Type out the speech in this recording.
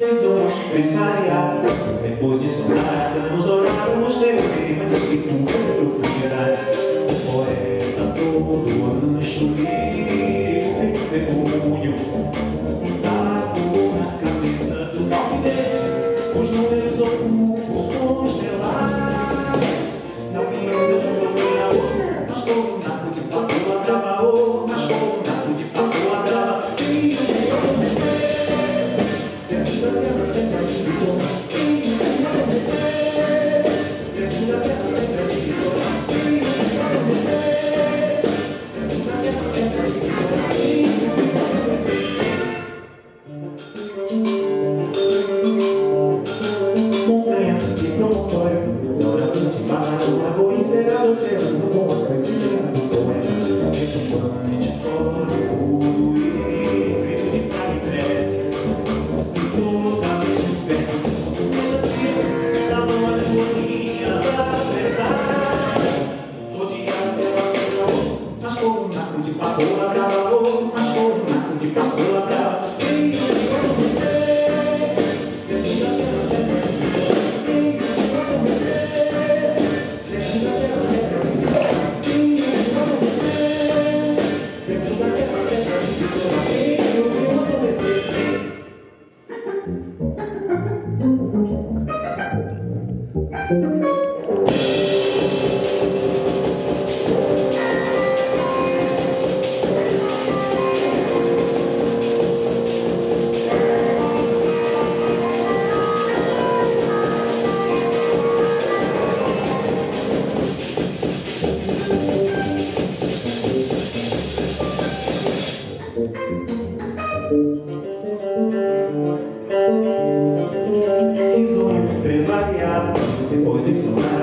Tesouro empresarial Depois de sonhar, danos, orávamos, derremas E tu, profundidade de papoula, cavalou, mas com um de papoula. depois de fora.